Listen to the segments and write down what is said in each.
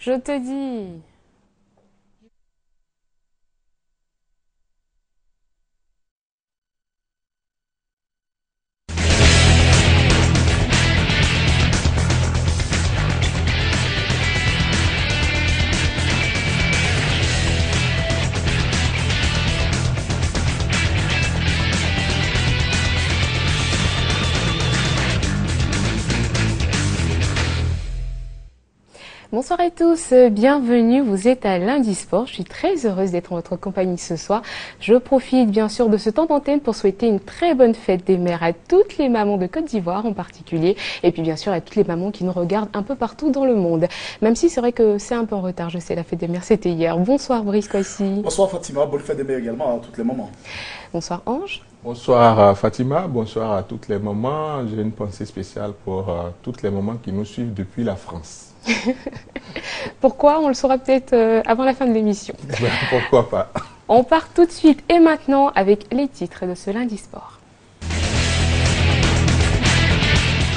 Je te dis. Bonsoir à tous, bienvenue, vous êtes à Lundi Sport. Je suis très heureuse d'être en votre compagnie ce soir. Je profite bien sûr de ce temps d'antenne pour souhaiter une très bonne fête des mères à toutes les mamans de Côte d'Ivoire en particulier et puis bien sûr à toutes les mamans qui nous regardent un peu partout dans le monde. Même si c'est vrai que c'est un peu en retard, je sais, la fête des mères c'était hier. Bonsoir Brice Kwasi. Bonsoir Fatima, bonne fête des mères également à toutes les mamans. Bonsoir Ange. Bonsoir Fatima, bonsoir à toutes les mamans. J'ai une pensée spéciale pour euh, toutes les mamans qui nous suivent depuis la France. Pourquoi On le saura peut-être euh, avant la fin de l'émission. Ben, pourquoi pas On part tout de suite et maintenant avec les titres de ce lundi sport.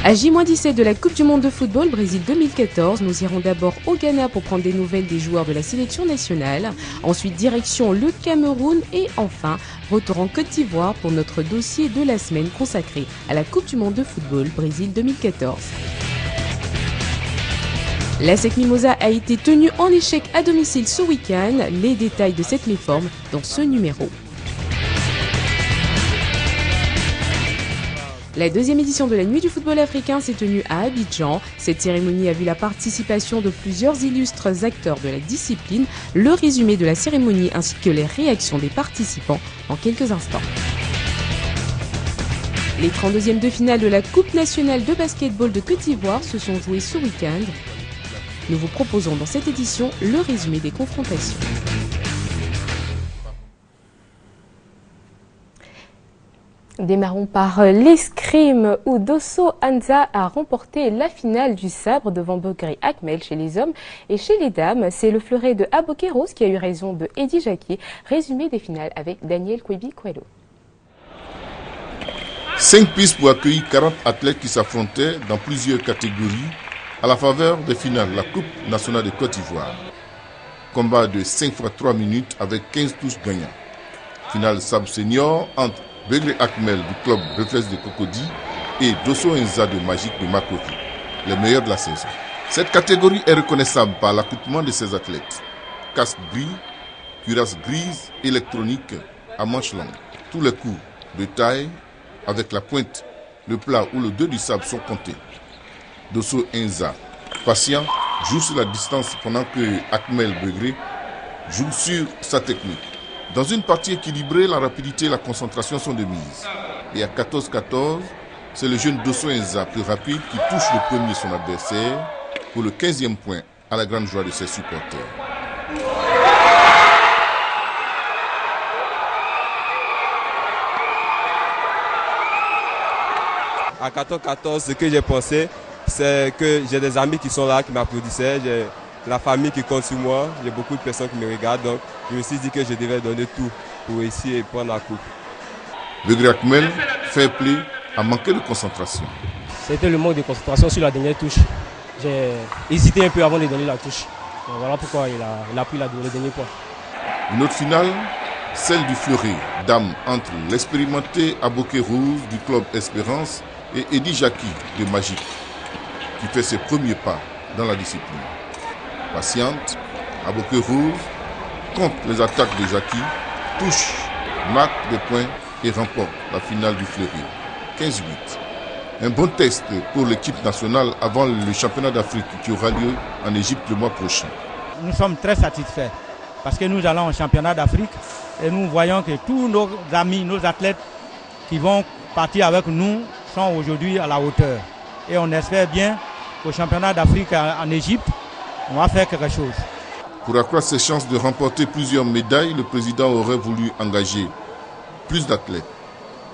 À J-17 de la Coupe du Monde de football Brésil 2014, nous irons d'abord au Ghana pour prendre des nouvelles des joueurs de la sélection nationale. Ensuite, direction le Cameroun et enfin, retour en Côte d'Ivoire pour notre dossier de la semaine consacré à la Coupe du Monde de football Brésil 2014. La SEC Mimosa a été tenue en échec à domicile ce week-end. Les détails de cette méforme dans ce numéro. La deuxième édition de la Nuit du football africain s'est tenue à Abidjan. Cette cérémonie a vu la participation de plusieurs illustres acteurs de la discipline, le résumé de la cérémonie ainsi que les réactions des participants en quelques instants. Les 32e de finale de la Coupe nationale de basketball de Côte d'Ivoire se sont jouées ce week-end. Nous vous proposons dans cette édition le résumé des confrontations. Démarrons par l'escrime où Dosso Anza a remporté la finale du sabre devant Bogri Akmel chez les hommes et chez les dames. C'est le fleuret de Abokeros qui a eu raison de Eddie Jacquier. Résumé des finales avec Daniel Kwebi Coelho. Cinq pistes pour accueillir 40 athlètes qui s'affrontaient dans plusieurs catégories à la faveur des finales la Coupe nationale de Côte d'Ivoire. Combat de 5 x 3 minutes avec 15 touches gagnants. Finale sub senior entre Begré Akmel du club Reflex de Cocody et Dosso Enza de Magique de Makoti, les meilleurs de la saison. Cette catégorie est reconnaissable par l'accouplement de ses athlètes. Casque gris, cuirasse grise, électronique à manche longue. Tous les coups de taille avec la pointe, le plat ou le deux du sable sont comptés. Dosso Enza, patient, joue sur la distance pendant que Akmel Begré joue sur sa technique. Dans une partie équilibrée, la rapidité et la concentration sont de mise. Et à 14-14, c'est le jeune Dosso Enza plus rapide qui touche le premier son adversaire pour le 15e point à la grande joie de ses supporters. À 14-14, ce que j'ai pensé, c'est que j'ai des amis qui sont là, qui m'applaudissaient, j'ai la famille qui compte sur moi, j'ai beaucoup de personnes qui me regardent, donc je me suis dit que je devais donner tout pour essayer de prendre la coupe. Le fait play, a manqué de concentration. C'était le manque de concentration sur la dernière touche. J'ai hésité un peu avant de donner la touche. Donc voilà pourquoi il a, il a pris la, le dernier point. Une autre finale, celle du Fleury, dame entre l'expérimenté Aboké Rouge du club Espérance et Eddie Jackie de Magique, qui fait ses premiers pas dans la discipline. Patiente, Aboké Rouge contre les attaques de Jackie, touche, marque des points et remporte la finale du Fleury. 15-8. Un bon test pour l'équipe nationale avant le championnat d'Afrique qui aura lieu en Égypte le mois prochain. Nous sommes très satisfaits parce que nous allons au championnat d'Afrique et nous voyons que tous nos amis, nos athlètes qui vont partir avec nous sont aujourd'hui à la hauteur. Et on espère bien qu'au championnat d'Afrique en Égypte, on va faire quelque chose. Pour accroître ses chances de remporter plusieurs médailles, le président aurait voulu engager plus d'athlètes.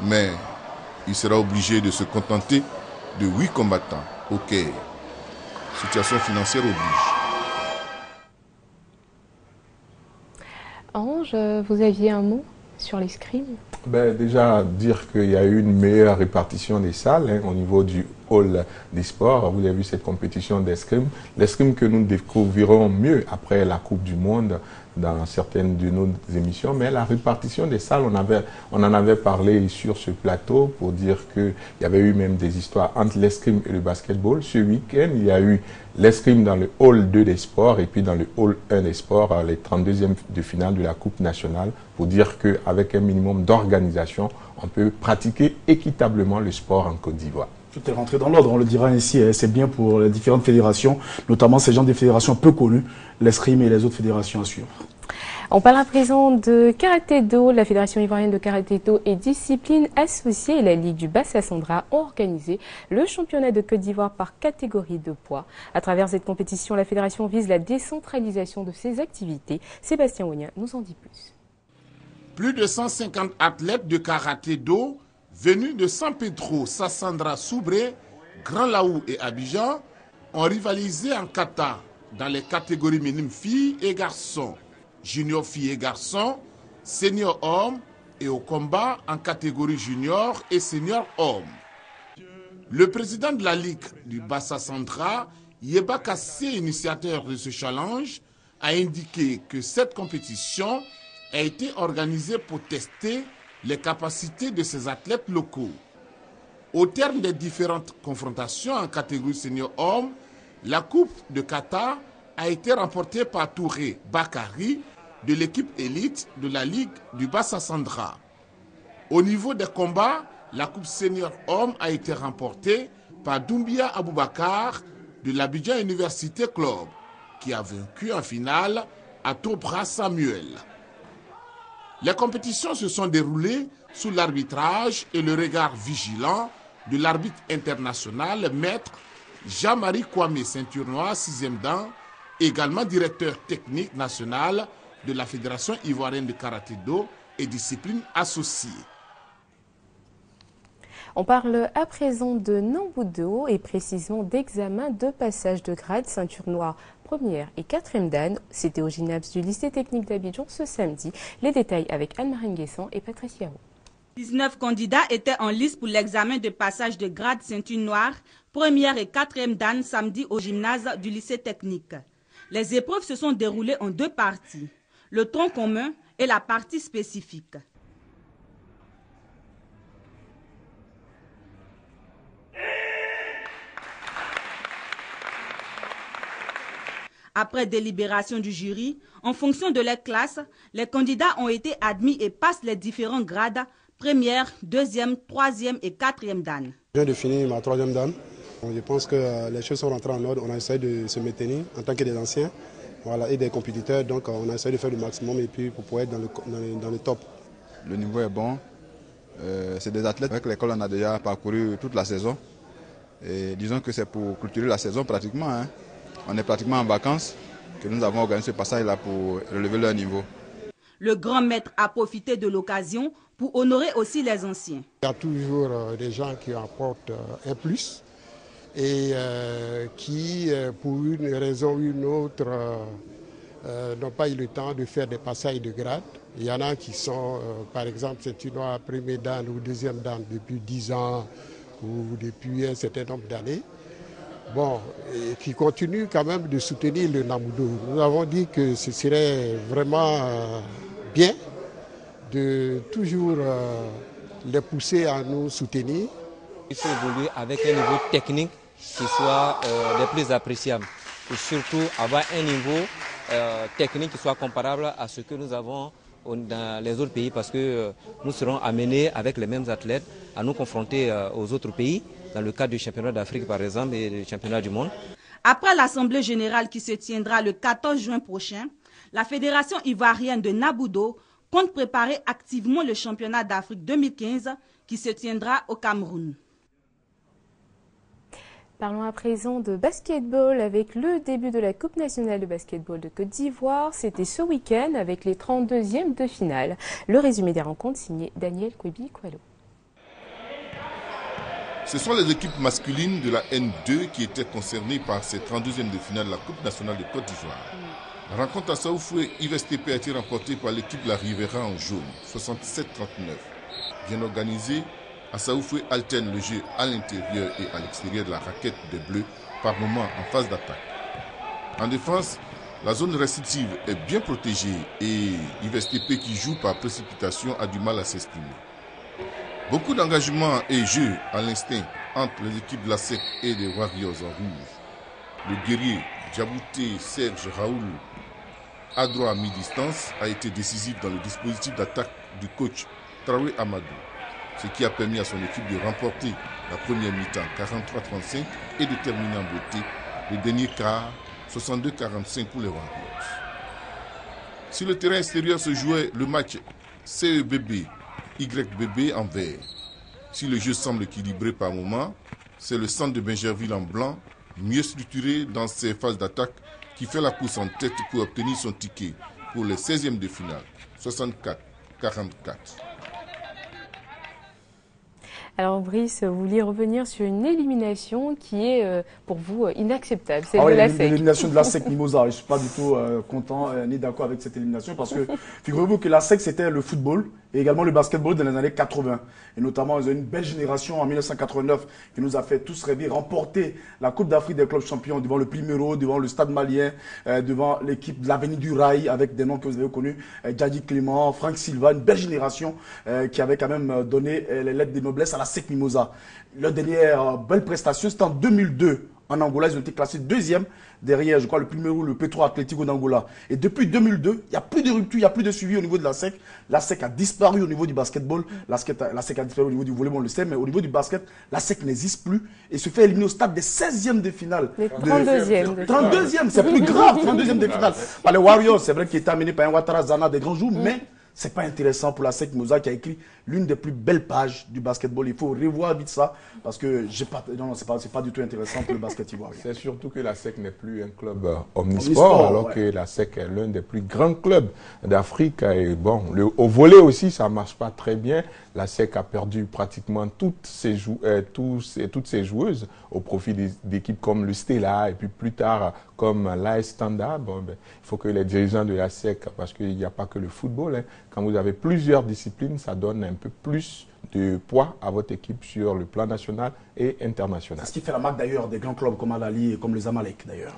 Mais il sera obligé de se contenter de huit combattants au Caire. Situation financière oblige. Ange, vous aviez un mot sur l'escrime? Ben, Déjà, dire qu'il y a eu une meilleure répartition des salles hein, au niveau du hall des sports. Vous avez vu cette compétition d'escrime. L'escrime que nous découvrirons mieux après la Coupe du Monde dans certaines de nos émissions, mais la répartition des salles, on, avait, on en avait parlé sur ce plateau pour dire qu'il y avait eu même des histoires entre l'escrime et le basketball. Ce week-end, il y a eu l'escrime dans le hall 2 des sports et puis dans le hall 1 des sports, les 32e de finale de la Coupe nationale, pour dire qu'avec un minimum d'organisation, on peut pratiquer équitablement le sport en Côte d'Ivoire. Tout est rentré dans l'ordre, on le dira ainsi. C'est bien pour les différentes fédérations, notamment ces gens des fédérations peu connues, l'escrime et les autres fédérations à suivre. On parle à présent de karaté-do. La Fédération ivoirienne de karaté-do et discipline associée et la Ligue du Bassa-Sandra ont organisé le championnat de Côte d'Ivoire par catégorie de poids. À travers cette compétition, la Fédération vise la décentralisation de ses activités. Sébastien Ounia nous en dit plus. Plus de 150 athlètes de karaté-do venus de San Pedro, Sassandra, Soubré, Grand Laou et Abidjan ont rivalisé en kata dans les catégories minimes filles et garçons junior filles et garçons, senior hommes et au combat en catégorie junior et senior homme. Le président de la Ligue du Bassa Centra, Yeba Kassé, initiateur de ce challenge, a indiqué que cette compétition a été organisée pour tester les capacités de ces athlètes locaux. Au terme des différentes confrontations en catégorie senior homme, la Coupe de Qatar a été remporté par Touré Bakari de l'équipe élite de la Ligue du Bassa-Sandra. Au niveau des combats, la Coupe Senior Homme a été remportée par Doumbia Aboubakar de l'Abidjan Université Club, qui a vaincu en finale à Tobra Samuel. Les compétitions se sont déroulées sous l'arbitrage et le regard vigilant de l'arbitre international, maître Jean-Marie Kwame, ceinture noire, 6e dan, également directeur technique national de la Fédération ivoirienne de karaté-do et discipline associée. On parle à présent de Nambudo et précisément d'examen de passage de grade ceinture noire première et quatrième dan. C'était au gymnase du lycée technique d'Abidjan ce samedi. Les détails avec Anne-Marine Guesson et Patricia Roux. 19 candidats étaient en liste pour l'examen de passage de grade ceinture noire première et quatrième dan samedi au gymnase du lycée technique. Les épreuves se sont déroulées en deux parties, le tronc commun et la partie spécifique. Après délibération du jury, en fonction de leur classe, les candidats ont été admis et passent les différents grades première, deuxième, troisième et quatrième dan. Je viens de finir ma troisième dan. Je pense que euh, les choses sont rentrées en ordre. On a essayé de se maintenir en tant que des anciens voilà, et des compétiteurs. Donc on a essayé de faire le maximum et puis pour pouvoir être dans le, dans le, top. Le niveau est bon. Euh, c'est des athlètes avec lesquels on a déjà parcouru toute la saison. Et disons que c'est pour clôturer la saison pratiquement. Hein. On est pratiquement en vacances que nous avons organisé ce passage-là pour relever leur niveau. Le grand maître a profité de l'occasion pour honorer aussi les anciens. Il y a toujours euh, des gens qui apportent un plus et euh, qui, euh, pour une raison ou une autre, euh, n'ont pas eu le temps de faire des passages de grade. Il y en a qui sont, par exemple, c'est une premier dan ou deuxième dan depuis 10 ans ou depuis un certain nombre d'années. Bon, et qui continuent quand même de soutenir le Namudo. Nous avons dit que ce serait vraiment bien de toujours les pousser à nous soutenir. Il faut évoluer avec un niveau technique qui soit euh, plus appréciable et surtout avoir un niveau euh, technique qui soit comparable à ce que nous avons dans les autres pays parce que euh, nous serons amenés avec les mêmes athlètes à nous confronter euh, aux autres pays dans le cadre du championnat d'Afrique par exemple et du championnat du monde. Après l'Assemblée générale qui se tiendra le 14 juin prochain, la Fédération ivoirienne de Nabudo compte préparer activement le championnat d'Afrique 2015 qui se tiendra au Cameroun. Parlons à présent de basketball avec le début de la Coupe nationale de basketball de Côte d'Ivoire. C'était ce week-end avec les 32e de finale. Le résumé des rencontres signé Daniel kwebi Kwalo. Ce sont les équipes masculines de la N2 qui étaient concernées par ces 32e de finale de la Coupe nationale de Côte d'Ivoire. La rencontre à Saoufoué, IVSTP a été remportée par l'équipe la Rivera en jaune, 67-39. Bien organisée, Assaoufoué alterne le jeu à l'intérieur et à l'extérieur de la raquette des Bleus, par moments en phase d'attaque. En défense, la zone restrictive est bien protégée et IVSTP qui joue par précipitation a du mal à s'exprimer. Beaucoup d'engagement et jeu à l'instinct entre les équipes de la SEC et des Warriors en rouge. Le guerrier Djabouté Serge Raoul, à droit à mi-distance, a été décisif dans le dispositif d'attaque du coach Traoré Amadou, ce qui a permis à son équipe de remporter la première mi-temps 43-35 et de terminer en beauté le dernier quart 62-45 pour les Warriors. Sur le terrain extérieur se jouait le match CEBB YBB en vert. Si le jeu semble équilibré par moments, c'est le centre de Benjerville en blanc, mieux structuré dans ses phases d'attaque, qui fait la course en tête pour obtenir son ticket pour les 16e de finale, 64-44. Alors Brice, vous vouliez revenir sur une élimination qui est euh, pour vous euh, inacceptable, c'est ah oui, L'élimination de la SEC Mimosa. Je ne suis pas du tout euh, content ni d'accord avec cette élimination parce que figurez-vous que la SEC c'était le football et également le basketball dans les années 80. Et notamment, une belle génération en 1989 qui nous a fait tous rêver, remporter la Coupe d'Afrique des clubs champions devant le Primero, devant le Stade malien, devant l'équipe de l'Avenue du Rail avec des noms que vous avez connus, Djadji Clément, Franck Silva, une belle génération qui avait quand même donné les lettres de noblesse à la SEC Mimosa. Leur dernière belle prestation, c'était en 2002 en Angola. Ils ont été classés deuxième derrière, je crois, le Primero, le Petro Atlético d'Angola. Et depuis 2002, il n'y a plus de rupture, il n'y a plus de suivi au niveau de la SEC. La SEC a disparu au niveau du basketball. La SEC, a, la SEC a disparu au niveau du volley, on le sait, mais au niveau du basket, la SEC n'existe plus et se fait éliminer au stade des 16e de finale. 32e. 32e, c'est plus grave, 32e de finale. Par les Warriors, c'est vrai qu'il est amené par un Ouattara Zana des grands jours, mais c'est pas intéressant pour la SEC Moussa qui a écrit l'une des plus belles pages du basketball. Il faut revoir vite ça parce que j'ai pas, non, c'est pas, pas du tout intéressant pour le basket ivoirien. C'est surtout que la SEC n'est plus un club euh, omnisport, alors que la SEC est l'un des plus grands clubs d'Afrique. Et bon, le, au volet aussi, ça marche pas très bien. La SEC a perdu pratiquement toutes ses, euh, toutes ses joueuses au profit d'équipes comme le Stella et puis plus tard comme l'AS Standard. Bon, ben, il faut que les dirigeants de la SEC, parce qu'il n'y a pas que le football, hein, quand vous avez plusieurs disciplines, ça donne un peu plus de poids à votre équipe sur le plan national et international. Ce qui fait la marque d'ailleurs des grands clubs comme Alali et comme les Amalek d'ailleurs.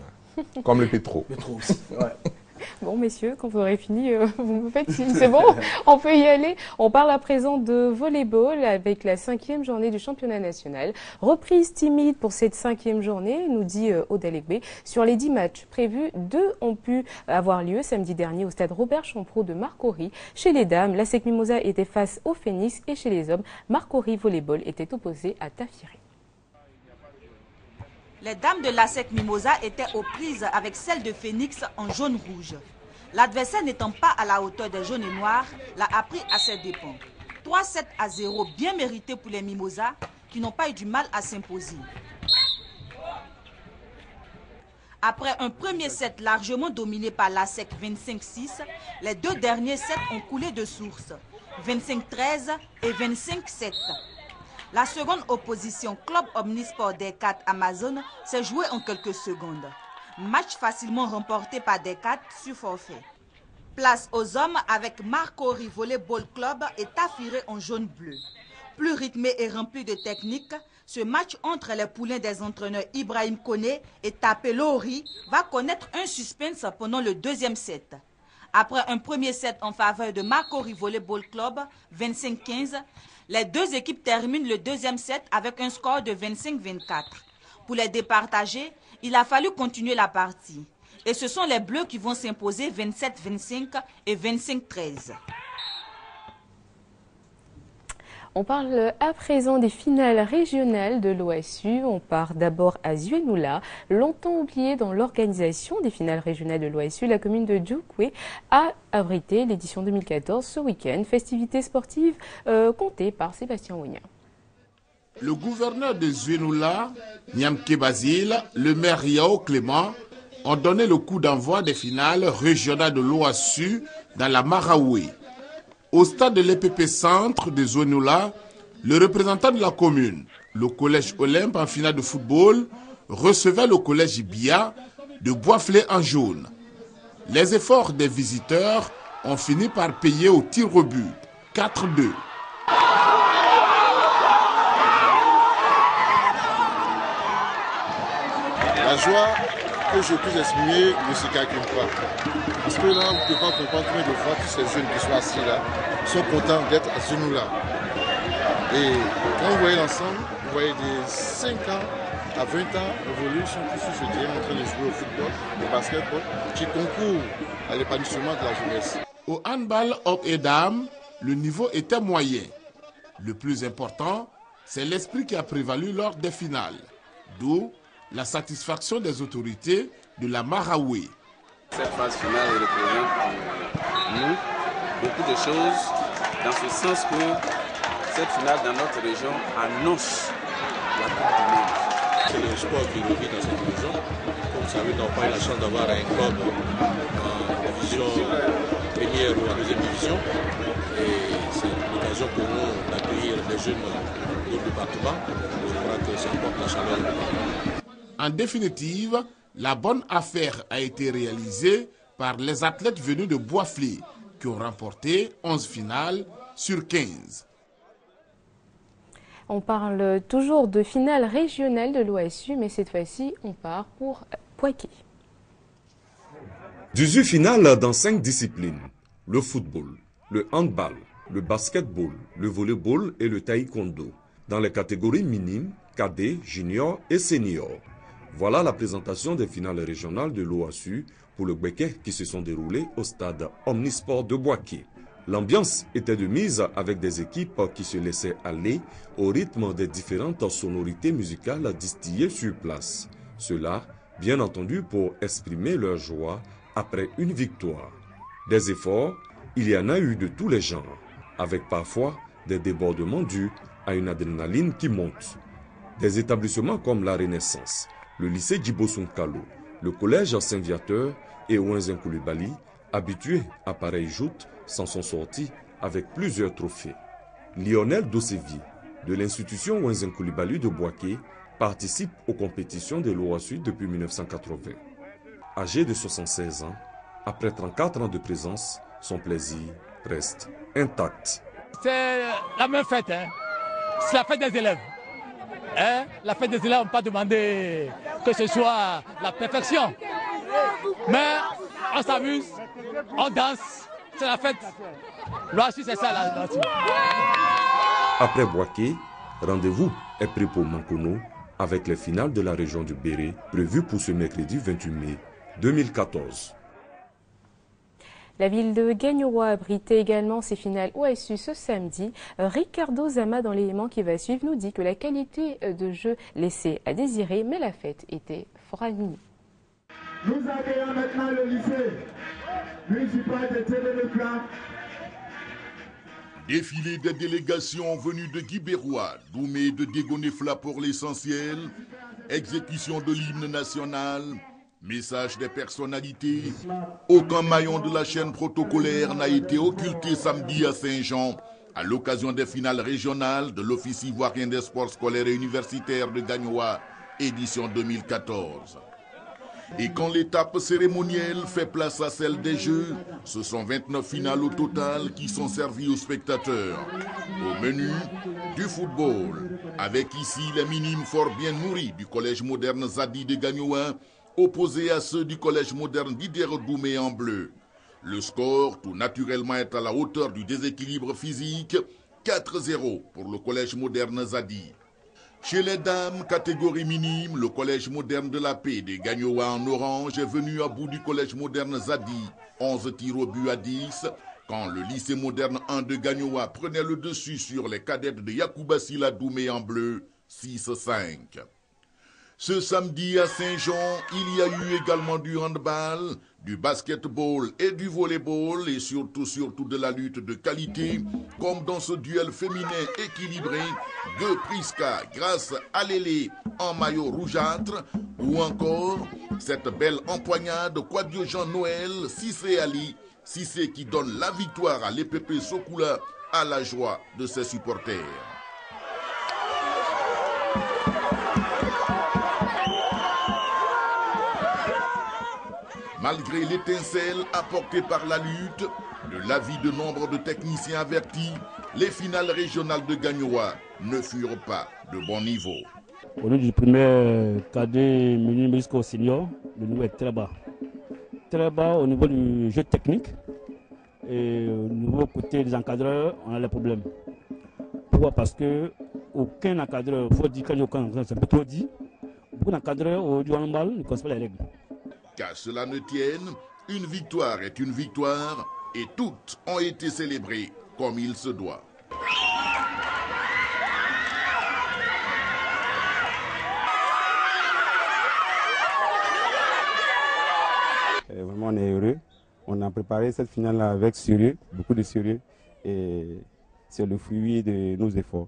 Comme le Petro. Petro aussi, ouais. Bon, messieurs, quand vous aurez fini, euh, vous me faites signe, c'est bon On peut y aller. On parle à présent de volleyball avec la cinquième journée du championnat national. Reprise timide pour cette cinquième journée, nous dit euh, Sur les dix matchs prévus, deux ont pu avoir lieu samedi dernier au stade Robert Champrou de Marcory. Chez les dames, la SEC Mimosa était face au Phoenix et chez les hommes, Marcory Volleyball était opposé à Tafiré. Les dames de l'ASEC Mimosa étaient aux prises avec celles de Phoenix en jaune-rouge. L'adversaire n'étant pas à la hauteur des jaunes et noirs, l'a appris à ses dépens. 3-7 à 0, bien mérité pour les Mimosas, qui n'ont pas eu du mal à s'imposer. Après un premier set largement dominé par l'ASEC 25-6, les deux derniers sets ont coulé de source, 25-13 et 25-7. La seconde opposition, Club Omnisport des 4 Amazon, s'est jouée en quelques secondes. Match facilement remporté par des 4 sur forfait. Place aux hommes avec Marco Volleyball Club et Tafiré en jaune-bleu. Plus rythmé et rempli de technique, ce match entre les poulains des entraîneurs Ibrahim Kone et Tapelori va connaître un suspense pendant le deuxième set. Après un premier set en faveur de Marco Volleyball Club, 25-15, les deux équipes terminent le deuxième set avec un score de 25-24. Pour les départager, il a fallu continuer la partie. Et ce sont les Bleus qui vont s'imposer 27-25 et 25-13. On parle à présent des finales régionales de l'OSU. On part d'abord à Zuenoula. Longtemps oublié dans l'organisation des finales régionales de l'OSU, la commune de Djoukwe a abrité l'édition 2014 ce week-end. Festivités sportives euh, comptées par Sébastien Wigna. Le gouverneur de Zuenoula, Niamke Basile, le maire Yao Clément ont donné le coup d'envoi des finales régionales de l'OSU dans la Maraoué. Au stade de l'EPP Centre de Zonoula, le représentant de la commune, le collège Olympe en finale de football, recevait le collège Ibia de Boisflé en jaune. Les efforts des visiteurs ont fini par payer au tir au but, 4-2. La joie que je puisse exprimer ne se. Parce que là, vous ne pouvez pas comprendre combien de fois tous ces jeunes qui sont assis là sont contents d'être à ce nous là. Et quand vous voyez l'ensemble, vous voyez des 5 ans à 20 ans sont tous sur ce terrain en train de jouer au football, au basketball, qui concourent à l'épanouissement de la jeunesse. Au handball hommes et dames, le niveau était moyen. Le plus important, c'est l'esprit qui a prévalu lors des finales. D'où la satisfaction des autorités de la Maraoué. Cette phase finale représente pour nous beaucoup de choses, dans ce sens que cette finale dans notre région annonce la Coupe du Monde. C'est le sport qui revit dans cette région. Comme vous savez, nous n'avons pas eu la chance d'avoir un club en division première ou en deuxième division. Et c'est l'occasion pour nous d'accueillir les jeunes du département. Je crois que ça apporte la chaleur. En définitive, la bonne affaire a été réalisée par les athlètes venus de Boisflé qui ont remporté 11 finales sur 15. On parle toujours de finale régionale de l'OSU, mais cette fois-ci, on part pour Poitiers. 18 finales dans 5 disciplines. Le football, le handball, le basketball, le volleyball et le taekwondo. Dans les catégories minimes, cadets, juniors et seniors. Voilà la présentation des finales régionales de l'OASU pour le Béquet qui se sont déroulées au stade Omnisport de Boaké. L'ambiance était de mise avec des équipes qui se laissaient aller au rythme des différentes sonorités musicales distillées sur place. Cela, bien entendu, pour exprimer leur joie après une victoire. Des efforts, il y en a eu de tous les genres, avec parfois des débordements dus à une adrénaline qui monte. Des établissements comme la Renaissance, le lycée Djibosunkalo, le collège Saint-Viateur et Ouenzen Koulibaly, habitués à pareille joute, s'en sont sortis avec plusieurs trophées. Lionel Dossevi, de l'institution Ouenzen Koulibaly de Boaké, participe aux compétitions de l'OASU depuis 1980. Âgé de 76 ans, après 34 ans de présence, son plaisir reste intact. C'est la même fête, hein. c'est la fête des élèves. Hein? La fête des élèves, on pas demander que ce soit la perfection. Mais on s'amuse, on danse, c'est la fête. L'OASU, c'est ça la. Après Boaké, rendez-vous est pris pour Mankono avec les finales de la région du Béré prévues pour ce mercredi 28 mai 2014. La ville de Gagnoua abritait également ses finales OSU ce samedi. Ricardo Zama, dans l'élément qui va suivre, nous dit que la qualité de jeu laissait à désirer, mais la fête était fort animée. Nous accueillons maintenant le lycée municipal de Télémécla. Défilé des délégations venues de Guibérois, Doumé de Dégonefla pour l'essentiel, exécution de l'hymne national, Message des personnalités. Aucun maillon de la chaîne protocolaire n'a été occulté samedi à Saint-Jean à l'occasion des finales régionales de l'Office ivoirien des sports scolaires et universitaires de Gagnoa, édition 2014. Et quand l'étape cérémonielle fait place à celle des Jeux, ce sont 29 finales au total qui sont servies aux spectateurs. Au menu, du football, avec ici les minimes fort bien nourris du collège moderne Zadi de Gagnoa, opposés à ceux du collège moderne Didier Doumé en bleu. Le score, tout naturellement, est à la hauteur du déséquilibre physique, 4-0 pour le collège moderne Zadi. Chez les dames, catégorie minime, le collège moderne de la paix des Gagnoa en orange est venu à bout du collège moderne Zadi, 11 tirs au but à 10, quand le lycée moderne 1 de Gagnoa prenait le dessus sur les cadettes de Yacouba Doumé en bleu, 6-5. Ce samedi à Saint-Jean, il y a eu également du handball, du basketball et du volleyball et surtout, surtout de la lutte de qualité, comme dans ce duel féminin équilibré de Priska grâce à Lélé en maillot rougeâtre ou encore cette belle empoignade Quadio Jean Noël, Cissé Ali, Cissé qui donne la victoire à l'EPP Sokula à la joie de ses supporters. Malgré l'étincelle apportée par la lutte, de l'avis de nombre de techniciens avertis, les finales régionales de Gagnoa ne furent pas de bon niveau. Au niveau du premier cadet senior, le niveau est très bas. Très bas au niveau du jeu technique. Et au niveau côté des encadreurs, on a les problèmes. Pourquoi? Parce que aucun encadreur, il faut dire qu'il n'y a aucun encadreur, c'est trop dit. Beaucoup d'encadreurs au handball ne connaissent pas les règles. Qu'à cela ne tienne, une victoire est une victoire et toutes ont été célébrées comme il se doit. Euh, Vraiment, on est heureux. On a préparé cette finale avec sérieux, beaucoup de sérieux. Et c'est le fruit de nos efforts.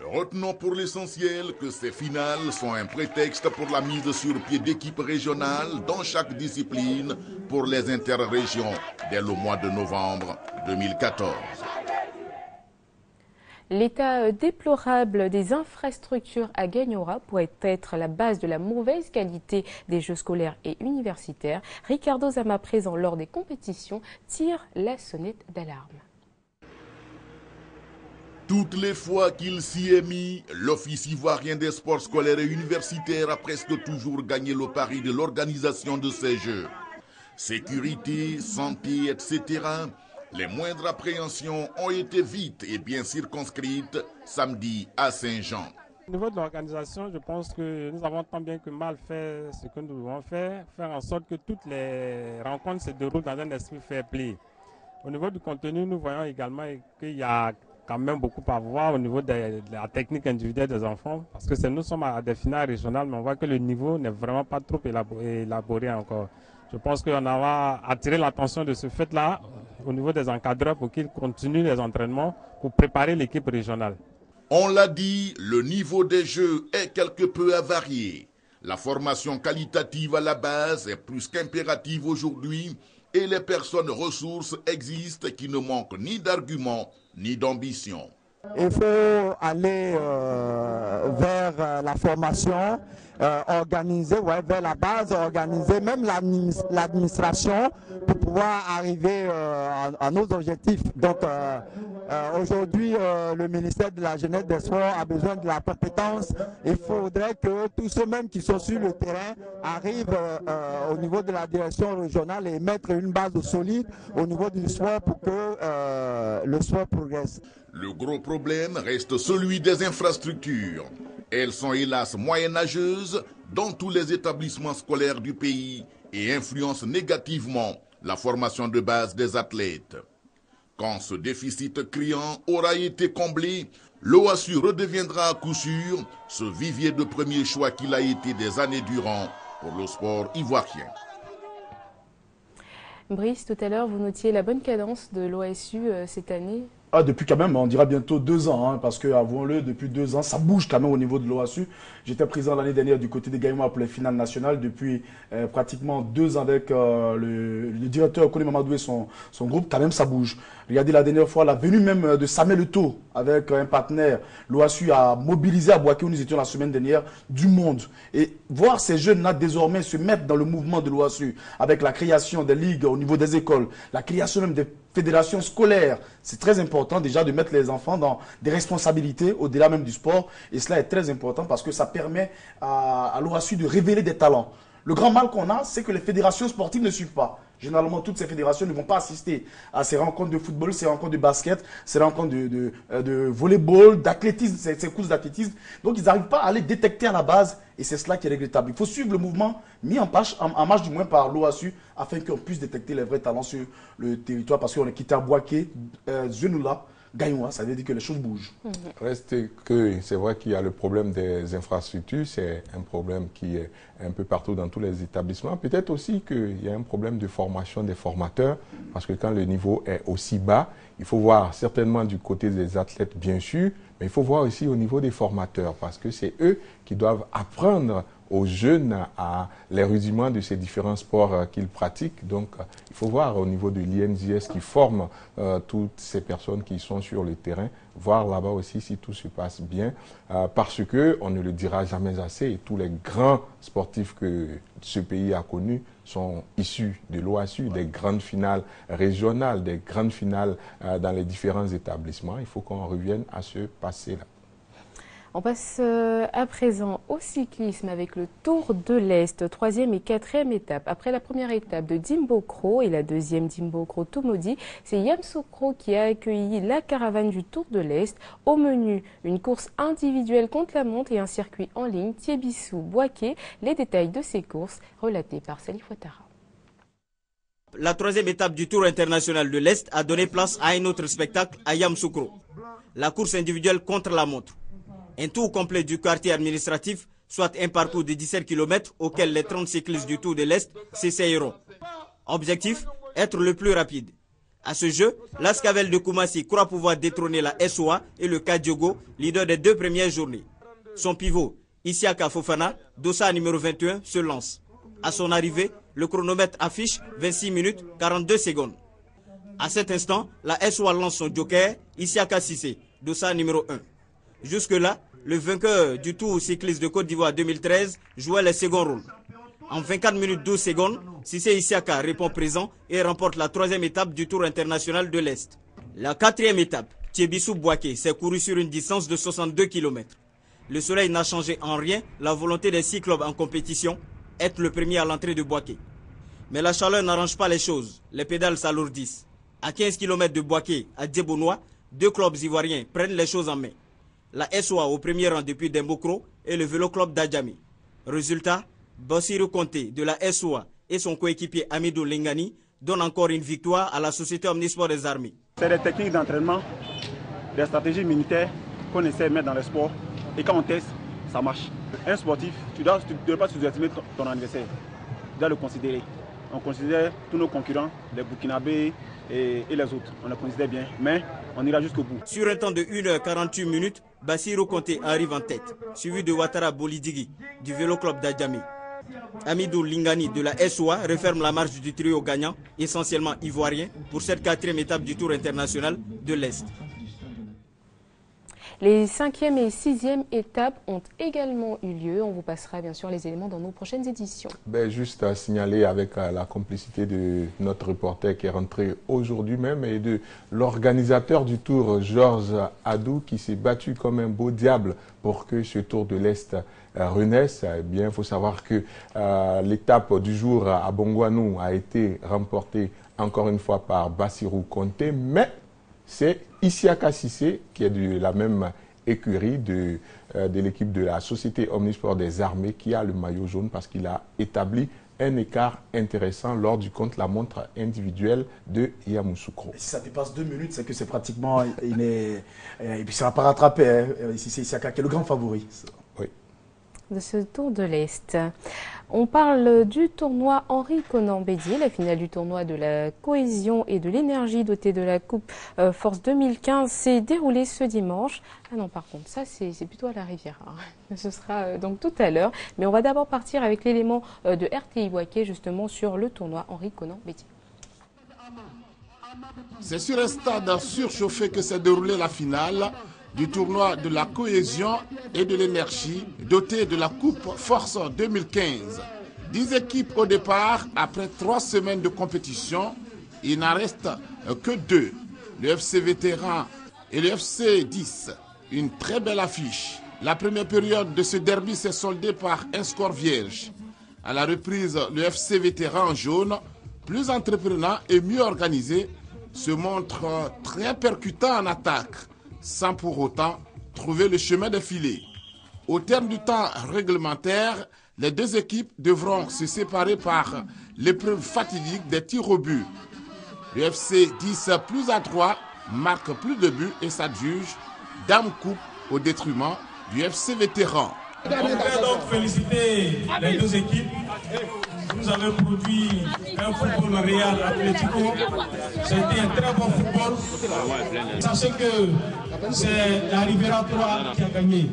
Retenons pour l'essentiel que ces finales sont un prétexte pour la mise sur pied d'équipes régionales dans chaque discipline pour les interrégions dès le mois de novembre 2014. L'état déplorable des infrastructures à Gagnora pourrait être la base de la mauvaise qualité des jeux scolaires et universitaires. Ricardo Zama, présent lors des compétitions, tire la sonnette d'alarme. Toutes les fois qu'il s'y est mis, l'Office ivoirien des sports scolaires et universitaires a presque toujours gagné le pari de l'organisation de ces Jeux. Sécurité, santé, etc. Les moindres appréhensions ont été vite et bien circonscrites samedi à Saint-Jean. Au niveau de l'organisation, je pense que nous avons tant bien que mal fait ce que nous devons faire, faire en sorte que toutes les rencontres se déroulent dans un esprit fair play. Au niveau du contenu, nous voyons également qu'il y a quand même beaucoup à voir au niveau de, la technique individuelle des enfants, parce que nous sommes à des finales régionales, mais on voit que le niveau n'est vraiment pas trop élabo- élaboré encore. Je pense qu'on va attirer l'attention de ce fait-là au niveau des encadreurs pour qu'ils continuent les entraînements pour préparer l'équipe régionale. On l'a dit, le niveau des jeux est quelque peu avarié. La formation qualitative à la base est plus qu'impérative aujourd'hui et les personnes ressources existent qui ne manquent ni d'arguments ni d'ambition. Il faut aller euh, vers euh, la formation, euh, organiser, ouais, vers la base, organiser même l'adminis- l'administration pour pouvoir arriver euh, à, à nos objectifs. Donc aujourd'hui, le ministère de la Jeunesse des Sports a besoin de la compétence. Il faudrait que tous ceux mêmes qui sont sur le terrain arrivent au niveau de la direction régionale et mettre une base solide au niveau du sport pour que le sport progresse. Le gros problème reste celui des infrastructures. Elles sont hélas moyenâgeuses dans tous les établissements scolaires du pays et influencent négativement la formation de base des athlètes. Quand ce déficit criant aura été comblé, l'OASU redeviendra à coup sûr ce vivier de premier choix qu'il a été des années durant pour le sport ivoirien. Brice, tout à l'heure, vous notiez la bonne cadence de l'OSU euh, cette année. Ah, depuis quand même, on dira bientôt deux ans, hein, parce que, avouons-le, depuis deux ans, ça bouge quand même au niveau de l'OASU. J'étais présent l'année dernière du côté des Gaïmois pour les finales nationales, depuis euh, pratiquement deux ans avec euh, le, le directeur Kone Mamadou et son, groupe, quand même ça bouge. Regardez la dernière fois, la venue même euh, de Samuel Eto'o avec un partenaire, l'OASU a mobilisé à Boaké où nous étions la semaine dernière du monde. Et voir ces jeunes-là désormais se mettre dans le mouvement de l'OASU, avec la création des ligues au niveau des écoles, la création même des fédérations scolaires, c'est très important déjà de mettre les enfants dans des responsabilités au-delà même du sport. Et cela est très important parce que ça permet à, à l'OASU de révéler des talents. Le grand mal qu'on a, c'est que les fédérations sportives ne suivent pas. Généralement, toutes ces fédérations ne vont pas assister à ces rencontres de football, ces rencontres de basket, ces rencontres de, de, euh, de volleyball, d'athlétisme, ces, courses d'athlétisme. Donc, ils n'arrivent pas à les détecter à la base et c'est cela qui est regrettable. Il faut suivre le mouvement mis en, page, en, marche du moins par l'OASU afin qu'on puisse détecter les vrais talents sur le territoire parce qu'on est quitté à Boaké, euh, Gaïwa, ça veut dire que les choses bougent. Reste que c'est vrai qu'il y a le problème des infrastructures, c'est un problème qui est un peu partout dans tous les établissements. Peut-être aussi qu'il y a un problème de formation des formateurs, parce que quand le niveau est aussi bas, il faut voir certainement du côté des athlètes, bien sûr, mais il faut voir aussi au niveau des formateurs, parce que c'est eux qui doivent apprendre aux jeunes à les rudiments de ces différents sports euh, qu'ils pratiquent. Donc, il faut voir au niveau de l'INJS qui forme euh, toutes ces personnes qui sont sur le terrain, voir là-bas aussi si tout se passe bien, euh, parce que on ne le dira jamais assez. Et tous les grands sportifs que ce pays a connus sont issus de l'OASU, des grandes finales régionales, des grandes finales euh, dans les différents établissements. Il faut qu'on revienne à ce passé-là. On passe euh, à présent au cyclisme avec le Tour de l'Est, troisième et quatrième étape. Après la première étape de Dimbokro et la deuxième Dimbokro Tomodi, c'est Yamsoukro qui a accueilli la caravane du Tour de l'Est. Au menu, une course individuelle contre la montre et un circuit en ligne. Thiebissou, Boaké, les détails de ces courses relatés par Salif Ouattara. La troisième étape du Tour international de l'Est a donné place à un autre spectacle à Yamsoukro, la course individuelle contre la montre. Un tour complet du quartier administratif, soit un parcours de 17 km auquel les 30 cyclistes du Tour de l'Est s'essayeront. Objectif être le plus rapide. À ce jeu, l'Ascavel de Koumassi croit pouvoir détrôner la SOA et le Kadiogo, leader des deux premières journées. Son pivot, Isiaka Fofana, dossa numéro 21, se lance. À son arrivée, le chronomètre affiche 26 minutes 42 secondes. À cet instant, la SOA lance son joker, Isiaka Sissé, dossa numéro 1. Jusque-là, le vainqueur du Tour cycliste de Côte d'Ivoire 2013 jouait le second rôle. En 24 minutes 12 secondes, Sissé Isiaka répond présent et remporte la troisième étape du Tour international de l'Est. La quatrième étape, Thiebissou Boaké s'est couru sur une distance de 62 km. Le soleil n'a changé en rien la volonté des six clubs en compétition, être le premier à l'entrée de Boaké. Mais la chaleur n'arrange pas les choses, les pédales s'alourdissent. À 15 km de Boaké, à Djebonois, deux clubs ivoiriens prennent les choses en main la SOA au premier rang depuis Dembokro et le Vélo Club d'Adjami. Résultat, Bossirou Conté de la SOA et son coéquipier Amidou Lingani donnent encore une victoire à la Société Omnisport des Armées. C'est des techniques d'entraînement, des stratégies militaires qu'on essaie de mettre dans le sport. Et quand on teste, ça marche. Un sportif, tu ne dois, dois, pas sous-estimer ton, ton adversaire. Tu dois le considérer. On considère tous nos concurrents, les Burkinabés, et, les autres. On les considère bien, mais on ira jusqu'au bout. Sur un temps de 1h48 minutes, Bassirou Conté arrive en tête, suivi de Ouattara Bolidigi du Vélo Club d'Adjami. Amidou Lingani de la SOA referme la marche du trio gagnant, essentiellement ivoirien, pour cette quatrième étape du Tour international de l'Est. Les cinquième et sixième étapes ont également eu lieu. On vous passera bien sûr les éléments dans nos prochaines éditions. Ben, juste à signaler avec euh, la complicité de notre reporter qui est rentré aujourd'hui même et de l'organisateur du tour, Georges Adou, qui s'est battu comme un beau diable pour que ce tour de l'Est euh, renaisse. Eh bien, il faut savoir que euh, l'étape du jour à Bongwanou a été remportée encore une fois par Bassirou Conté, mais c'est Isiaka Sissé, qui est de la même écurie de, euh, de l'équipe de la Société Omnisport des Armées, qui a le maillot jaune parce qu'il a établi un écart intéressant lors du contre-la-montre individuel de Yamoussoukro. Si ça dépasse deux minutes, c'est que c'est pratiquement... Il est, et puis ça va pas rattraper. Hein. Ici, c'est Isiaka qui est le grand favori. Oui. De ce Tour de l'Est. On parle du tournoi Henri Conan Bédier, la finale du tournoi de la cohésion et de l'énergie dotée de la Coupe euh, Force 2015 s'est déroulée ce dimanche. Ah non, par contre, ça c'est plutôt à la Riviera. Hein. Ce sera euh, donc tout à l'heure. Mais on va d'abord partir avec l'élément euh, de RTI Waké justement sur le tournoi Henri Conan Bédier. C'est sur un stade surchauffé que s'est déroulée la finale du tournoi de la cohésion et de l'énergie doté de la Coupe Force 2015. Dix équipes au départ, après trois semaines de compétition, il n'en reste que deux, le FC Vétéran et le FC 10. Une très belle affiche. La première période de ce derby s'est soldée par un score vierge. À la reprise, le FC Vétéran jaune, plus entreprenant et mieux organisé, se montre très percutant en attaque sans pour autant trouver le chemin de filet. Au terme du temps réglementaire, les deux équipes devront se séparer par l'épreuve fatidique des tirs au but. Le FC 10 plus à 3 marque plus de buts et s'adjuge dame coupe au détriment du FC vétéran. Nous avons produit un football Real Atlético. C'était un très bon football. Sachez que c'est la Rivera 3 qui a gagné.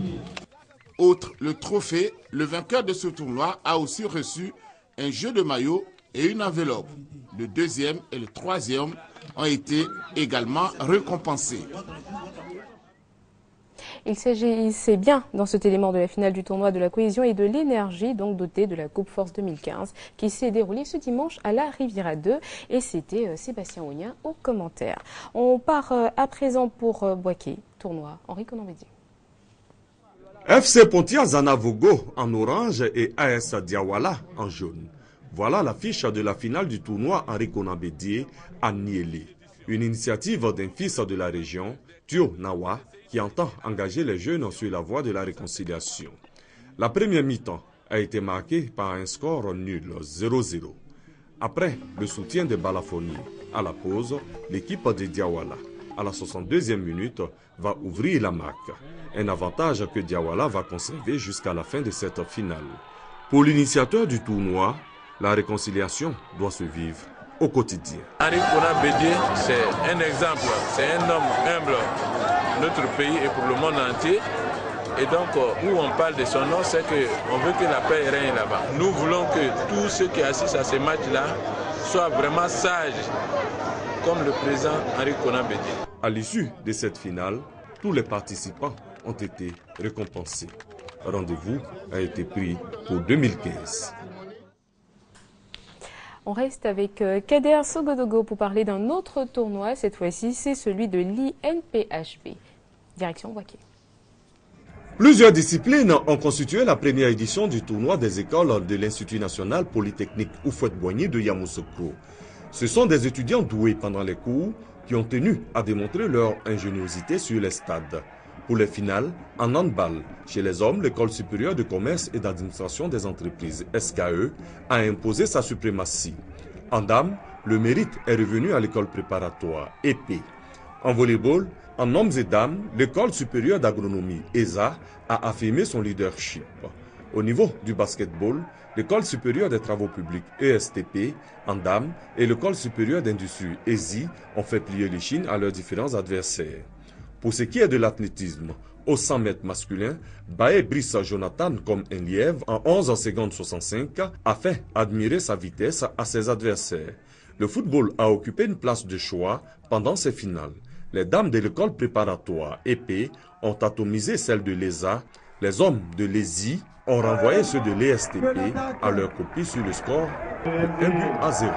Outre le trophée, le vainqueur de ce tournoi a aussi reçu un jeu de maillot et une enveloppe. Le deuxième et le troisième ont été également récompensés. Il s'agissait bien dans cet élément de la finale du tournoi de la cohésion et de l'énergie, donc doté de la Coupe Force 2015, qui s'est déroulée ce dimanche à la Riviera 2. Et c'était euh, Sébastien Ognien au commentaire. On part euh, à présent pour euh, Boaké, tournoi Henri Conan FC Pontia Zanavogo en orange et AS Diawala en jaune. Voilà l'affiche de la finale du tournoi Henri Konabédié à Niélé. Une initiative d'un fils de la région, Tio Nawa, qui entend engager les jeunes sur la voie de la réconciliation. La première mi-temps a été marquée par un score nul 0-0. Après le soutien de Balafoni à la pause, l'équipe de Diawala, à la 62e minute, va ouvrir la marque. Un avantage que Diawala va conserver jusqu'à la fin de cette finale. Pour l'initiateur du tournoi, la réconciliation doit se vivre au quotidien. Bédier, c'est un exemple, c'est un homme humble, notre pays et pour le monde entier. Et donc, où on parle de son nom, c'est qu'on veut que la paix règne là-bas. Nous voulons que tous ceux qui assistent à ces matchs-là soient vraiment sages, comme le président Henri Bédier. À l'issue de cette finale, tous les participants ont été récompensés. Rendez-vous a été pris pour 2015. On reste avec euh, Kader Sogodogo pour parler d'un autre tournoi. Cette fois-ci, c'est celui de l'INPHB. Direction Waké. Plusieurs disciplines ont constitué la première édition du tournoi des écoles de l'Institut national polytechnique Oufouette-Boigny de Yamoussoukro. Ce sont des étudiants doués pendant les cours qui ont tenu à démontrer leur ingéniosité sur les stades. Pour les finales, en handball, chez les hommes, l'École supérieure de commerce et d'administration des entreprises, SKE, a imposé sa suprématie. En dames, le mérite est revenu à l'école préparatoire, EP. En volleyball, en hommes et dames, l'École supérieure d'agronomie, ESA, a affirmé son leadership. Au niveau du basketball, l'École supérieure des travaux publics, ESTP, en dames, et l'École supérieure d'industrie, ESI, ont fait plier les chines à leurs différents adversaires. Pour ce qui est de l'athlétisme, au 100 mètres masculin, Baé Brissa Jonathan comme un lièvre en 11 secondes 65 a fait admirer sa vitesse à ses adversaires. Le football a occupé une place de choix pendant ces finales. Les dames de l'école préparatoire EP ont atomisé celle de l'ESA. Les hommes de l'ESI ont renvoyé ceux de l'ESTP à leur copie sur le score de 1 but à 0.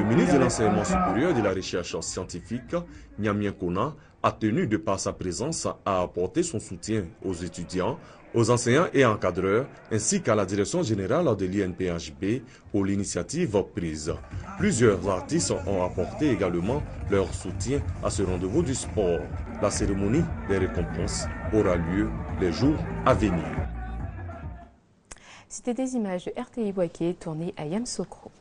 Le ministre de l'Enseignement supérieur et de la Recherche scientifique, Nyamien Kona, a tenu de par sa présence à apporter son soutien aux étudiants, aux enseignants et encadreurs, ainsi qu'à la direction générale de l'INPHB pour l'initiative prise. Plusieurs artistes ont apporté également leur soutien à ce rendez-vous du sport. La cérémonie des récompenses aura lieu les jours à venir. C'était des images de RTI Boaké tournées à Yamsokro.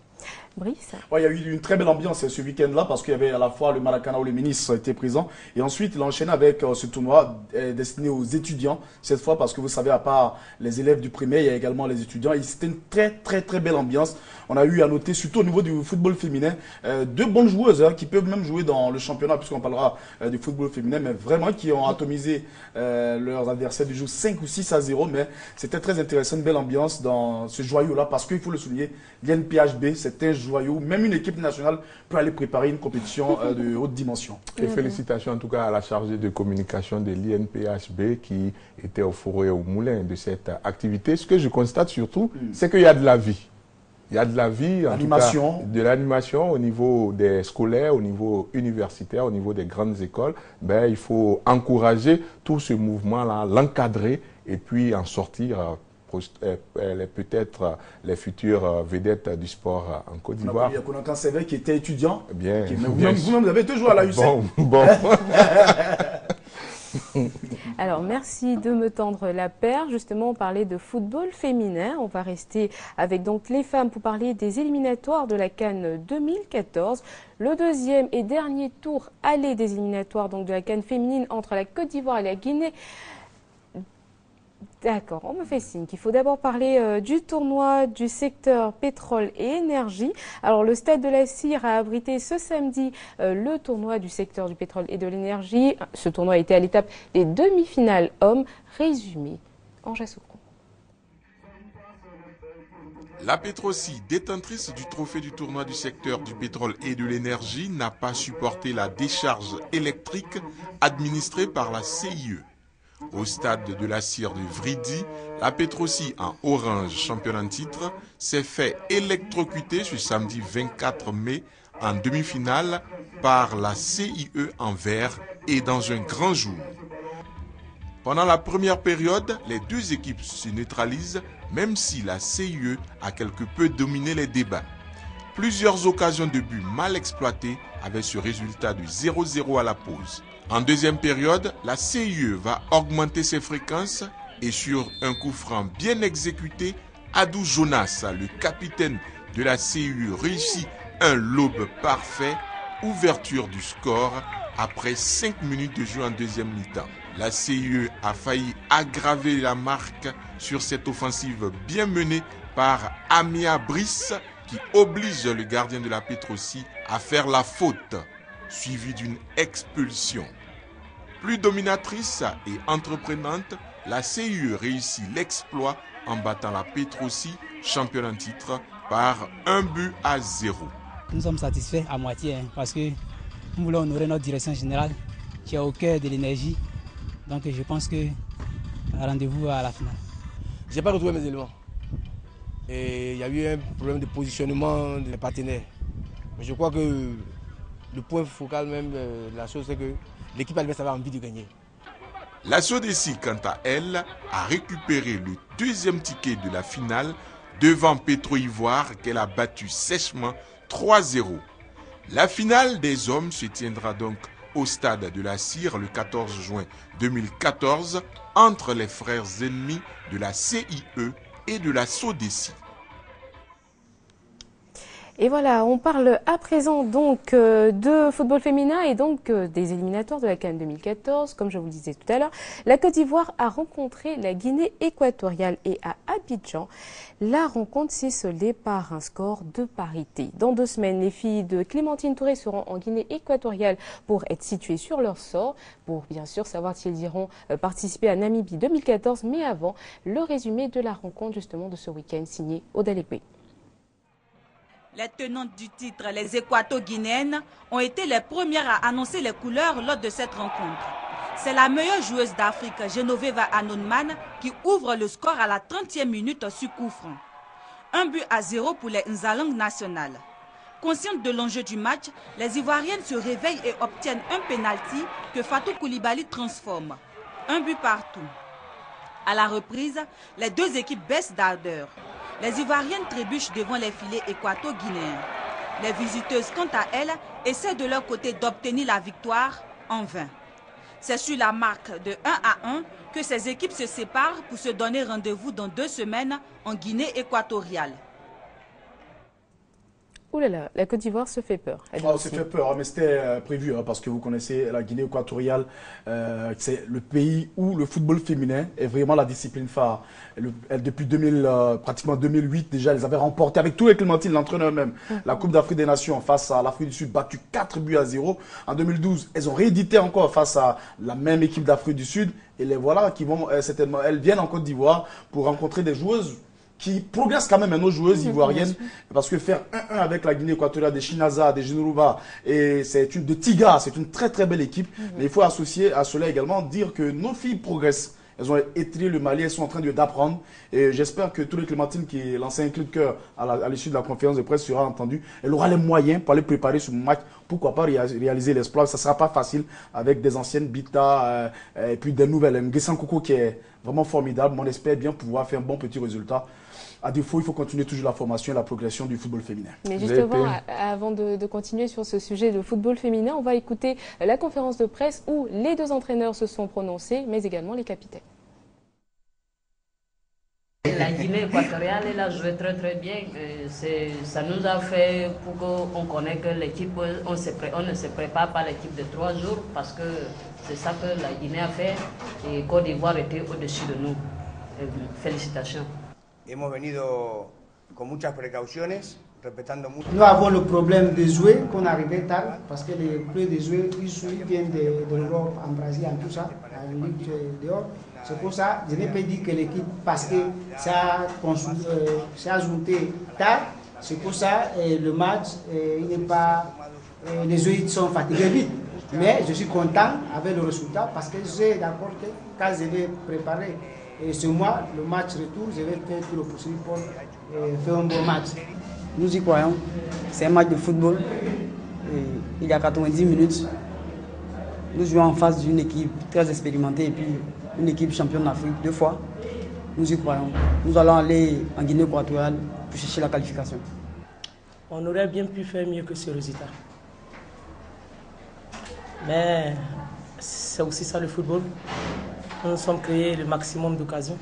Brice ouais, Il y a eu une très belle ambiance ce week-end-là parce qu'il y avait à la fois le Maracana où les ministres étaient présents et ensuite il enchaîne avec euh, ce tournoi euh, destiné aux étudiants cette fois parce que vous savez à part les élèves du primaire il y a également les étudiants et c'était une très très très belle ambiance. On a eu à noter surtout au niveau du football féminin euh, deux bonnes joueuses hein, qui peuvent même jouer dans le championnat puisqu'on parlera du football féminin mais vraiment qui ont atomisé leurs adversaires du jour 5 ou 6 à 0 mais c'était très intéressant, une belle ambiance dans ce joyau-là parce qu'il faut le souligner, l'NPHB c'est un Même une équipe nationale peut aller préparer une compétition euh, de haute dimension. Et félicitations en tout cas à la chargée de communication de l'INPHB qui était au fourré au moulin de cette activité. Ce que je constate surtout, mm. c'est qu'il y a de la vie. Il y a de la vie, en tout cas, de l'animation au niveau des scolaires, au niveau universitaire, au niveau des grandes écoles. Ben, il faut encourager tout ce mouvement-là, l'encadrer et puis en sortir euh, peut-être les futures euh, vedettes du sport en Côte d'Ivoire. Il y a Konantan vrai qui était étudiant. Bien. Vous-même, vous avez toujours à la UC. Bon, bon. Alors, merci de me tendre la paire. Justement, on parlait de football féminin. On va rester avec donc les femmes pour parler des éliminatoires de la Cannes 2014. Le deuxième et dernier tour aller des éliminatoires donc de la Cannes féminine entre la Côte d'Ivoire et la Guinée. D'accord, on me fait signe qu'il faut d'abord parler euh, du tournoi du secteur pétrole et énergie. Alors le stade de la Cire a abrité ce samedi euh, le tournoi du secteur du pétrole et de l'énergie. Ce tournoi été à l'étape des demi-finales hommes. Résumé, Angers Soukron. La Pétrosie, détentrice du trophée du tournoi du secteur du pétrole et de l'énergie, n'a pas supporté la décharge électrique administrée par la CIE. Au stade de la cire de Vridi, la Petrosi en orange champion en titre s'est fait électrocuter ce samedi 24 mai en demi-finale par la CIE en vert et dans un grand jour. Pendant la première période, les deux équipes se neutralisent, même si la CIE a quelque peu dominé les débats. Plusieurs occasions de but mal exploitées avaient ce résultat de 0-0 à la pause. En deuxième période, la CIE va augmenter ses fréquences et sur un coup franc bien exécuté, Adou Jonas, le capitaine de la CIE, réussit un lobe parfait, ouverture du score après 5 minutes de jeu en deuxième mi-temps. La CIE a failli aggraver la marque sur cette offensive bien menée par Amia Brice qui oblige le gardien de la Petrosi à faire la faute, suivi d'une expulsion. Plus dominatrice et entreprenante, la CIE réussit l'exploit en battant la Petrosi, championne en titre, par un but à zéro. Nous sommes satisfaits à moitié hein, parce que nous voulons honorer notre direction générale qui est au cœur de l'énergie. Donc je pense que rendez-vous à la finale. Je n'ai pas retrouvé mes éléments. Et il y a eu un problème de positionnement des partenaires. Mais je crois que le point focal même la chose, c'est que l'équipe adverse avait envie de gagner. La Sodesi, quant à elle, a récupéré le deuxième ticket de la finale devant Petro Ivoire qu'elle a battu sèchement 3-0. La finale des hommes se tiendra donc au stade de la Cire le 14 juin 2014 entre les frères ennemis de la CIE et de la Sodesi. Et voilà, on parle à présent donc euh, de football féminin et donc euh, des éliminatoires de la CAN 2014. Comme je vous le disais tout à l'heure, la Côte d'Ivoire a rencontré la Guinée équatoriale et à Abidjan, la rencontre s'est soldée par un score de parité. Dans deux semaines, les filles de Clémentine Touré seront en Guinée équatoriale pour être situées sur leur sort, pour bien sûr savoir s'ils iront euh, participer à Namibie 2014. Mais avant, le résumé de la rencontre justement de ce week-end signé Odalepé. Les tenantes du titre, les Équato-Guinéennes, ont été les premières à annoncer les couleurs lors de cette rencontre. C'est la meilleure joueuse d'Afrique, Genoveva Anonman, qui ouvre le score à la 30e minute sur coup. Un but à zéro pour les Nzalang nationales. Conscientes de l'enjeu du match, les Ivoiriennes se réveillent et obtiennent un penalty que Fatou Koulibaly transforme. Un but partout. À la reprise, les deux équipes baissent d'ardeur. Les Ivoiriennes trébuchent devant les filets équato-guinéens. Les visiteuses, quant à elles, essaient de leur côté d'obtenir la victoire en vain. C'est sur la marque de 1 à 1 que ces équipes se séparent pour se donner rendez-vous dans deux semaines en Guinée équatoriale. Ouh là là, la Côte d'Ivoire se fait peur. elle Oh, aussi. ça fait peur, mais c'était euh, prévu hein, parce que vous connaissez la Guinée équatoriale. euh, c'est le pays où le football féminin est vraiment la discipline phare. Le- elle, depuis 2000, euh, pratiquement 2008 déjà, elles avaient remporté avec tous les Clémentines, l'entraîneur même, la Coupe d'Afrique des Nations face à l'Afrique du Sud, battu 4 buts à 0. En 2012, elles ont réédité encore face à la même équipe d'Afrique du Sud. Et les voilà qui vont certainement, elles viennent en Côte d'Ivoire pour rencontrer des joueuses qui progressent quand même, hein, nos joueuses ivoiriennes. Parce que faire 1-1 avec la Guinée équatoriale, des Chinaza, des Jinuruba, et c'est une de Tiga, c'est une très très belle équipe. Mais il faut associer à cela également dire que nos filles progressent. Elles ont étrié le Mali, elles sont en train d'apprendre. Et j'espère que tous les Clémentines qui lancent un cri de cœur à à l'issue de la conférence de presse sera entendu. Elle aura les moyens pour aller préparer ce match. Pourquoi pas réa- réaliser l'exploit Ça ne sera pas facile avec des anciennes Bita euh, et puis des nouvelles. Nguessan Koko qui est vraiment formidable. On espère bien pouvoir faire un bon petit résultat. À défaut, il faut continuer toujours la formation et la progression du football féminin. Mais justement, avant de, de continuer sur ce sujet de football féminin, on va écouter la conférence de presse où les deux entraîneurs se sont prononcés, mais également les capitaines. La Guinée équatoriale, elle a joué très très bien. Euh, Ça nous a fait pour qu'on connaisse que l'équipe, on, on ne se prépare pas l'équipe de trois jours parce que c'est ça que la Guinée a fait et Côte d'Ivoire était au-dessus de nous. Euh, Félicitations. Hemos venido con muchas precauciones, respetando mucho. Nous avons le problème de jouer, qu'on arrivait tard, parce que les plus de jouer, ils viennent de, l'Europe, en Brésil, en tout ça, en Ligue de- dehors. C'est pour ça, je n'ai pas dit que l'équipe, parce que ça consu- euh, ajouté tard, c'est pour ça euh, le match, euh, il n'est pas, euh, les ils sont fatigués vite. Mais je suis content avec le résultat parce que j'ai d'accord que quand je vais préparer et ce mois, le match retour, je vais faire tout le possible pour euh, faire un bon match. Nous y croyons. C'est un match de football. Et il y a 90 minutes. Nous jouons en face d'une équipe très expérimentée et puis une équipe championne d'Afrique deux fois. Nous y croyons. Nous allons aller en Guinée équatoriale pour chercher la qualification. On aurait bien pu faire mieux que ce résultat. Mais c'est aussi ça le football. Nous sommes créés le maximum d'occasions.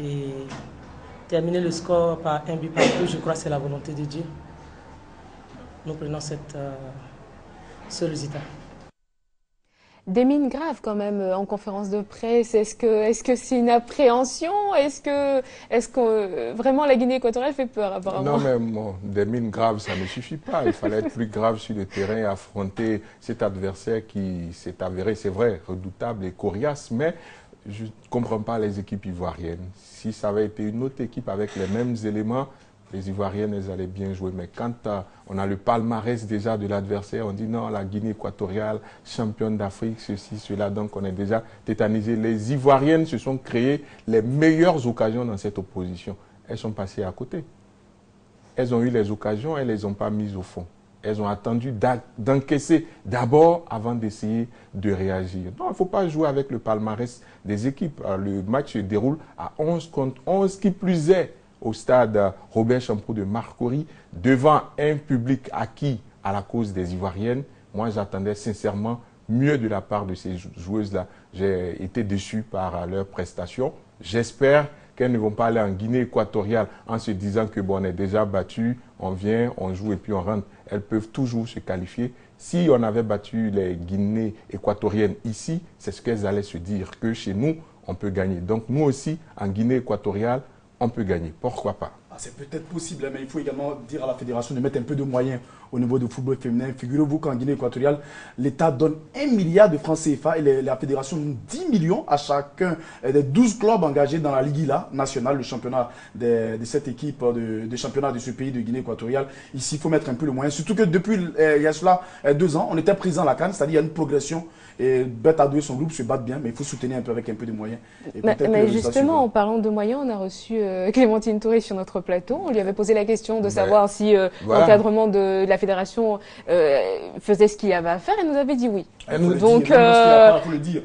Et terminer le score par un but partout, je crois que c'est la volonté de Dieu. Nous prenons cette, euh, ce résultat. Des mines graves quand même euh, en conférence de presse. Est-ce que est-ce c'est une appréhension? Est-ce que est-ce que euh, vraiment la Guinée équatoriale fait peur apparemment? Non mais des mines graves ça ne suffit pas. Il fallait être plus grave sur le terrain et affronter cet adversaire qui s'est avéré, c'est vrai, redoutable et coriace, mais je ne comprends pas les équipes ivoiriennes. Si ça avait été une autre équipe avec les mêmes éléments, les Ivoiriennes, elles allaient bien jouer. Mais quand euh, on a le palmarès déjà de l'adversaire, on dit non, la Guinée équatoriale, championne d'Afrique, ceci, cela, donc on est déjà tétanisé. Les Ivoiriennes se sont créées les meilleures occasions dans cette opposition. Elles sont passées à côté. Elles ont eu les occasions, elles ne les ont pas mises au fond. Elles ont attendu d'encaisser d'abord avant d'essayer de réagir. Non, il ne faut pas jouer avec le palmarès des équipes. Le match se déroule à 11 contre 11, qui plus est au stade Robert Champrou de Marcory, devant un public acquis à la cause des Ivoiriennes. Moi, j'attendais sincèrement mieux de la part de ces joueuses-là. J'ai été déçu par leurs prestations. J'espère qu'elles ne vont pas aller en Guinée équatoriale en se disant que bon, on est déjà battu, on vient, on joue et puis on rentre. Elles peuvent toujours se qualifier. Si on avait battu les Guinées équatoriennes ici, c'est ce qu'elles allaient se dire, que chez nous, on peut gagner. Donc nous aussi, en Guinée équatoriale, on peut gagner. Pourquoi pas? Ah, C'est peut-être possible, hein, mais il faut également dire à la fédération de mettre un peu de moyens au niveau du football féminin. Figurez-vous qu'en Guinée équatoriale, l'État donne 1 milliard de francs CFA et la fédération donne 10 millions à chacun des 12 clubs engagés dans la Ligue nationale, le championnat de, cette équipe de, de, championnat de ce pays de Guinée équatoriale. Ici, il faut mettre un peu le moyen. Surtout que depuis euh, il y a cela euh, deux ans, on était présent à la Cannes, c'est-à-dire il y a une progression et à deux, son groupe se battent bien, mais il faut soutenir un peu avec un peu de moyens. mais, justement, en parlant de moyens, on a reçu euh, Clémentine Touré sur notre plateau. On lui avait posé la question de savoir si euh, l'encadrement de, la fédération euh, faisait ce qu'il y avait à faire. Elle nous avait dit oui. Donc, il faut le dire.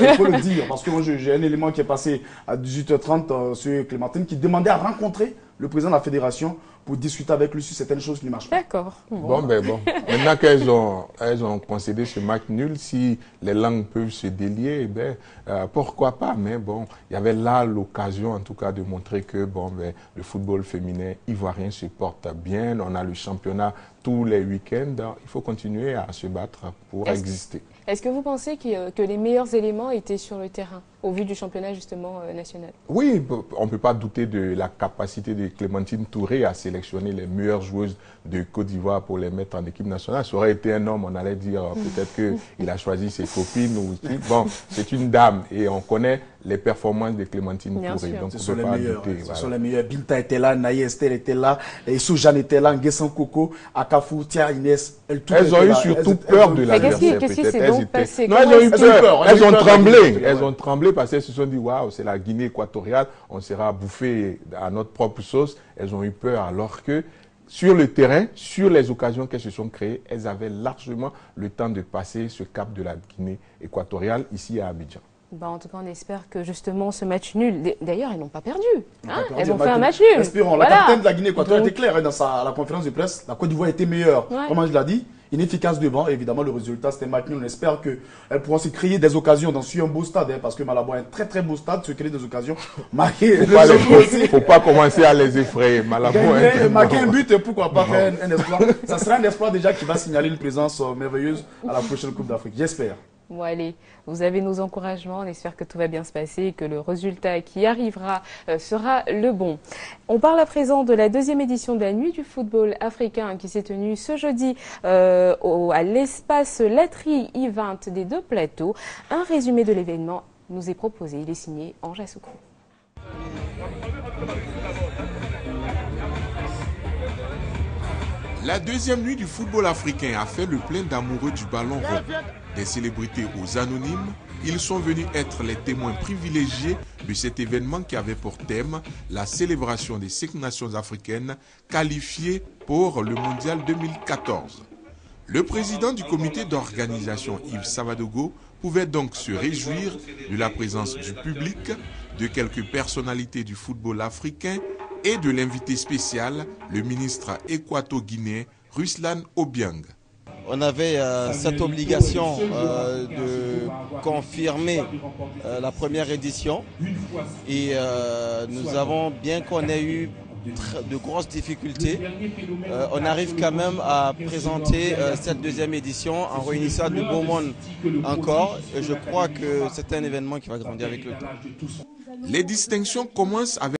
il faut le dire, parce que moi, j'ai un élément qui est passé à 18h30 sur Clémentine qui demandait à rencontrer le président de la fédération pour discuter avec lui sur certaines choses qui ne marchent pas. D'accord. Bon, ben bon. Maintenant qu'elles ont, elles ont concédé ce match nul, si les langues peuvent se délier, eh ben, euh, pourquoi pas? Mais bon, il y avait là l'occasion, en tout cas, de montrer que bon, ben, le football féminin ivoirien se porte bien. On a le championnat tous les week-ends. Il faut continuer à se battre pour exister. Est-ce que vous pensez que, que, les meilleurs éléments étaient sur le terrain, au vu du championnat justement euh, national? Oui, on ne peut pas douter de la capacité de Clémentine Touré à sélectionner les meilleures joueuses de Côte d'Ivoire pour les mettre en équipe nationale. Ça aurait été un homme, on allait dire euh, peut-être qu'il a choisi ses copines ou bon, c'est une dame et on connaît les performances de Clémentine Touré. Donc ce sont les meilleurs. Ce sont les meilleurs. Binta était là, Naïe Esther était là, Jeanne était là, Nguessan Coco, Akafou, Tia Inès. Elles, elles ont eu surtout peur de l'adversaire. Qu'est-ce qui s'est donc passé Non, elles ont eu peur. Elles ont tremblé. Elles ont tremblé parce qu'elles se sont dit waouh, c'est la Guinée équatoriale, on sera bouffé à notre propre sauce. Elles ont eu peur alors que sur le terrain, sur les occasions qu'elles se sont créées, elles avaient largement le temps de passer ce cap de la Guinée équatoriale ici à Abidjan. Bah, en tout cas, on espère que justement ce match nul. D'ailleurs, elles n'ont pas perdu. Hein elles ont fait un match nul. Espérons. La capitaine de la Guinée équatoriale était claire hein, dans sa, la conférence de presse. La Côte d'Ivoire était meilleure. Comment je l'ai dit Inefficace devant. Évidemment, le résultat, c'était un match nul. On espère qu'elles pourront se créer des occasions dans un beau stade. Hein, parce que Malabo est un très très beau stade. Se créer des occasions. Marquer. Il ne faut pas commencer à les effrayer. Malabo Marquer un but, pourquoi pas faire un, un espoir. Ça sera un espoir déjà qui va signaler une présence euh, merveilleuse à la prochaine Coupe d'Afrique. J'espère. Bon, allez, vous avez nos encouragements. On espère que tout va bien se passer et que le résultat qui arrivera euh, sera le bon. On parle à présent de la deuxième édition de la Nuit du football africain qui s'est tenue ce jeudi euh, à l'espace Latterie I-20 des deux plateaux. Un résumé de l'événement nous est proposé. Il est signé Ange Assoukou. La deuxième nuit du football africain a fait le plein d'amoureux du ballon rond. Des célébrités aux anonymes, ils sont venus être les témoins privilégiés de cet événement qui avait pour thème la célébration des cinq nations africaines qualifiées pour le Mondial 2014. Le président du comité d'organisation, Yves Savadogo, pouvait donc se réjouir de la présence du public, de quelques personnalités du football africain et de l'invité spécial, le ministre équato-guinéen Ruslan Obiang. On avait euh, cette obligation euh, de confirmer euh, la première édition et nous avons, bien qu'on ait eu de grosses difficultés, on arrive quand même à présenter cette deuxième édition en réunissant du beau monde encore et je crois que c'est un événement qui va grandir avec le temps. Les distinctions commencent avec